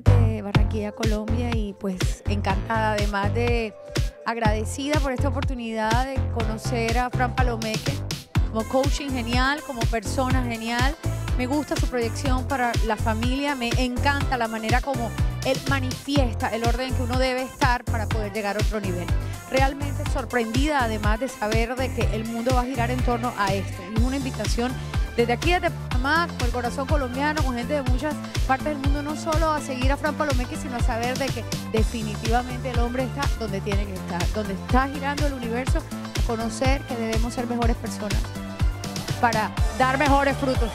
desde Barranquilla, Colombia y pues encantada, además de agradecida por esta oportunidad de conocer a Fran Palomeque como coaching genial, como persona genial. Me gusta su proyección para la familia, me encanta la manera como él manifiesta el orden que uno debe estar para poder llegar a otro nivel. Realmente sorprendida además de saber de que el mundo va a girar en torno a esto. es una invitación desde aquí, desde Panamá, con el corazón colombiano, con gente de muchas partes del mundo, no solo a seguir a Fran Palomeque, sino a saber de que definitivamente el hombre está donde tiene que estar, donde está girando el universo, a conocer que debemos ser mejores personas para dar mejores frutos.